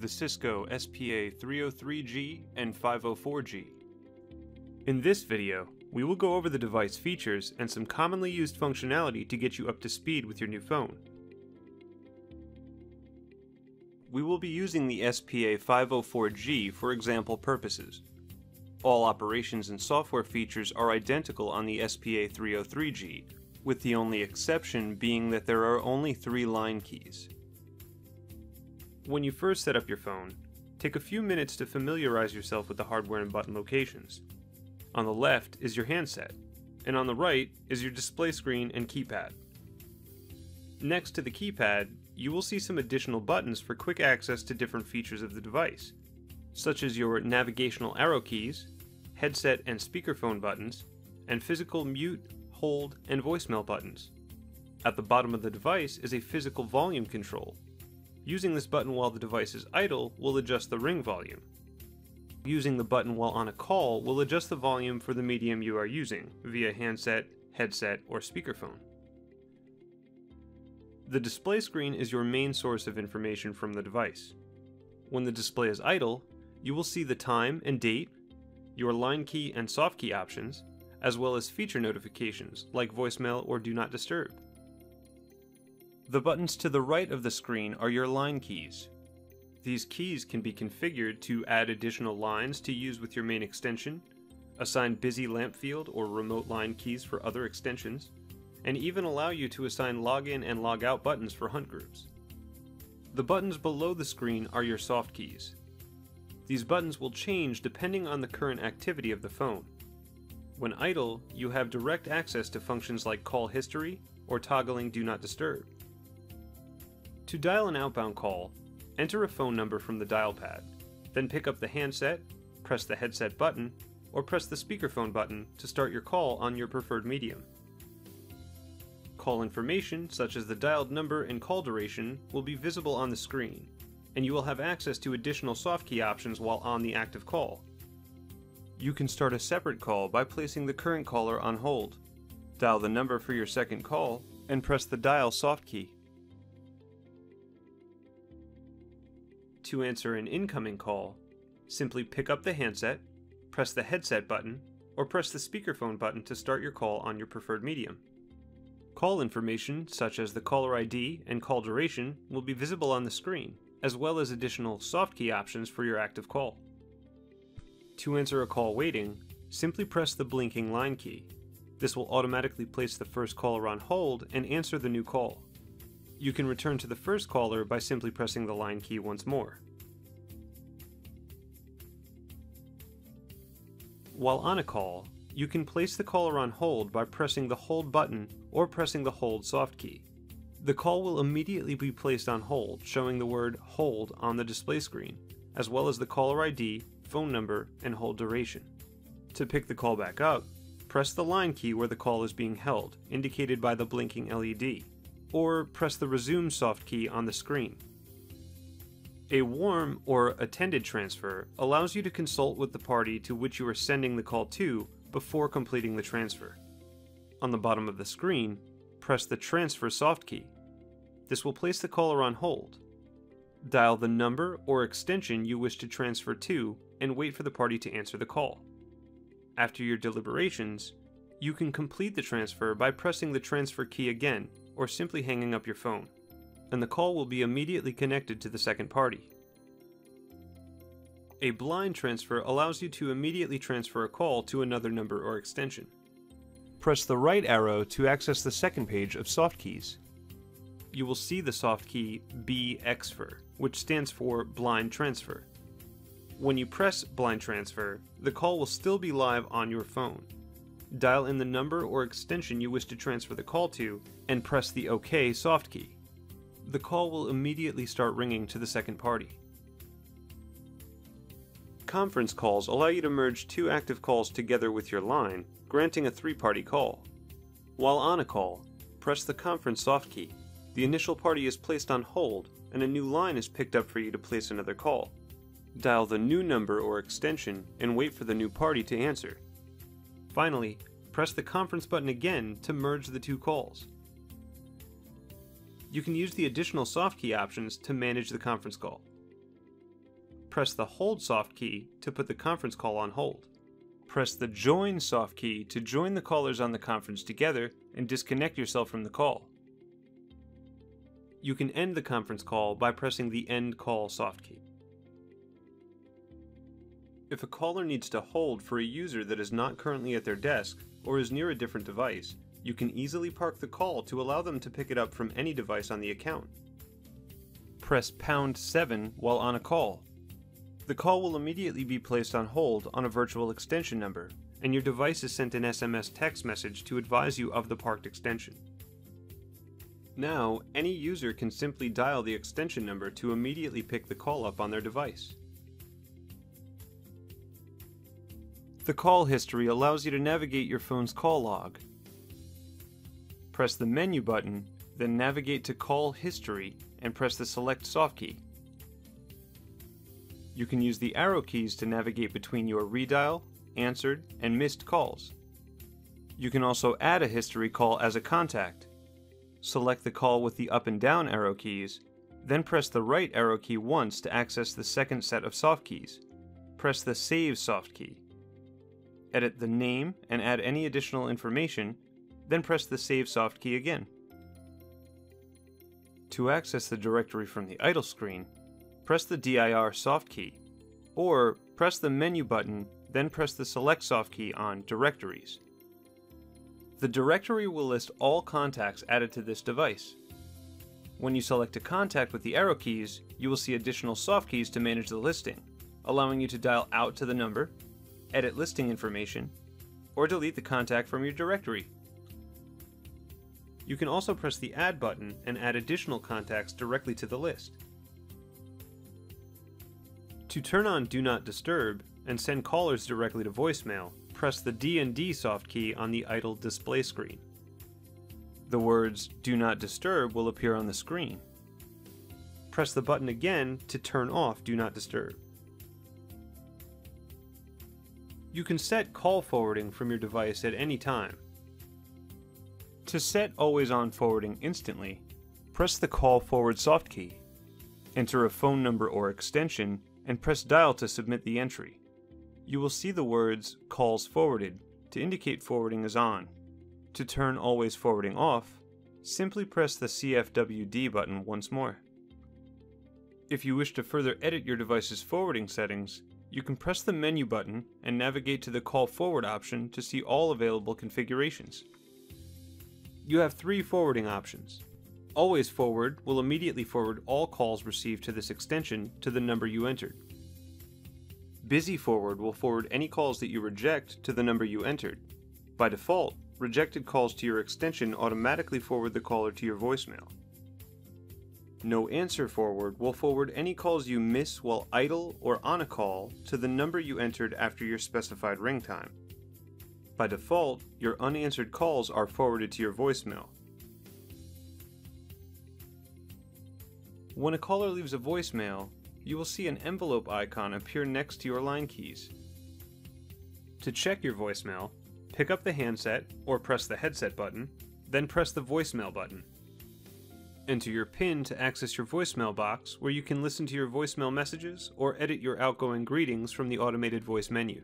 the Cisco SPA303G and 504G. In this video, we will go over the device features and some commonly used functionality to get you up to speed with your new phone. We will be using the SPA504G for example purposes. All operations and software features are identical on the SPA303G, with the only exception being that there are only three line keys. When you first set up your phone, take a few minutes to familiarize yourself with the hardware and button locations. On the left is your handset, and on the right is your display screen and keypad. Next to the keypad, you will see some additional buttons for quick access to different features of the device, such as your navigational arrow keys, headset and speakerphone buttons, and physical mute, hold, and voicemail buttons. At the bottom of the device is a physical volume control. Using this button while the device is idle will adjust the ring volume. Using the button while on a call will adjust the volume for the medium you are using via handset, headset, or speakerphone. The display screen is your main source of information from the device. When the display is idle, you will see the time and date, your line key and soft key options, as well as feature notifications like voicemail or do not disturb. The buttons to the right of the screen are your line keys. These keys can be configured to add additional lines to use with your main extension, assign busy lamp field or remote line keys for other extensions, and even allow you to assign login and logout buttons for hunt groups. The buttons below the screen are your soft keys. These buttons will change depending on the current activity of the phone. When idle, you have direct access to functions like call history or toggling do not disturb. To dial an outbound call, enter a phone number from the dial pad, then pick up the handset, press the headset button, or press the speakerphone button to start your call on your preferred medium. Call information, such as the dialed number and call duration, will be visible on the screen, and you will have access to additional soft key options while on the active call, you can start a separate call by placing the current caller on hold. Dial the number for your second call and press the dial soft key. To answer an incoming call, simply pick up the handset, press the headset button, or press the speakerphone button to start your call on your preferred medium. Call information, such as the caller ID and call duration, will be visible on the screen, as well as additional soft key options for your active call. To answer a call waiting, simply press the blinking line key. This will automatically place the first caller on hold and answer the new call. You can return to the first caller by simply pressing the line key once more. While on a call, you can place the caller on hold by pressing the hold button or pressing the hold soft key. The call will immediately be placed on hold, showing the word hold on the display screen, as well as the caller ID phone number, and hold duration. To pick the call back up, press the line key where the call is being held, indicated by the blinking LED, or press the resume soft key on the screen. A warm or attended transfer allows you to consult with the party to which you are sending the call to before completing the transfer. On the bottom of the screen, press the transfer soft key. This will place the caller on hold. Dial the number or extension you wish to transfer to and wait for the party to answer the call. After your deliberations, you can complete the transfer by pressing the transfer key again or simply hanging up your phone, and the call will be immediately connected to the second party. A blind transfer allows you to immediately transfer a call to another number or extension. Press the right arrow to access the second page of soft keys. You will see the soft key BXFR, which stands for blind transfer. When you press blind transfer, the call will still be live on your phone. Dial in the number or extension you wish to transfer the call to and press the OK soft key. The call will immediately start ringing to the second party. Conference calls allow you to merge two active calls together with your line, granting a three party call. While on a call, press the conference soft key. The initial party is placed on hold, and a new line is picked up for you to place another call. Dial the new number or extension and wait for the new party to answer. Finally, press the conference button again to merge the two calls. You can use the additional soft key options to manage the conference call. press the Hold soft key to put the conference call on hold. Press the Join soft key to join the callers on the conference together and disconnect yourself from the call. You can end the conference call by pressing the End Call soft key. If a caller needs to hold for a user that is not currently at their desk or is near a different device, you can easily park the call to allow them to pick it up from any device on the account. Press pound 7 while on a call. The call will immediately be placed on hold on a virtual extension number, and your device is sent an SMS text message to advise you of the parked extension. Now, any user can simply dial the extension number to immediately pick the call up on their device. The call history allows you to navigate your phone's call log. Press the menu button, then navigate to Call History and press the Select soft key. You can use the arrow keys to navigate between your redial, answered, and missed calls. You can also add a history call as a contact. Select the call with the up and down arrow keys, then press the right arrow key once to access the second set of soft keys. Press the Save soft key edit the name, and add any additional information, then press the Save Soft key again. To access the directory from the idle screen, press the DIR soft key, or press the menu button, then press the Select soft key on Directories. The directory will list all contacts added to this device. When you select a contact with the arrow keys, you will see additional soft keys to manage the listing, allowing you to dial out to the number, edit listing information, or delete the contact from your directory. You can also press the Add button and add additional contacts directly to the list. To turn on Do Not Disturb and send callers directly to voicemail, press the DND soft key on the idle display screen. The words Do Not Disturb will appear on the screen. Press the button again to turn off Do Not Disturb. You can set call forwarding from your device at any time. To set always on forwarding instantly, press the call forward soft key. Enter a phone number or extension and press dial to submit the entry. You will see the words calls forwarded to indicate forwarding is on. To turn always forwarding off, simply press the CFWD button once more. If you wish to further edit your device's forwarding settings, you can press the menu button and navigate to the Call Forward option to see all available configurations. You have three forwarding options. Always Forward will immediately forward all calls received to this extension to the number you entered. Busy Forward will forward any calls that you reject to the number you entered. By default, rejected calls to your extension automatically forward the caller to your voicemail. No answer forward will forward any calls you miss while idle or on a call to the number you entered after your specified ring time. By default, your unanswered calls are forwarded to your voicemail. When a caller leaves a voicemail, you will see an envelope icon appear next to your line keys. To check your voicemail, pick up the handset or press the headset button, then press the voicemail button. Enter your PIN to access your voicemail box where you can listen to your voicemail messages or edit your outgoing greetings from the automated voice menu.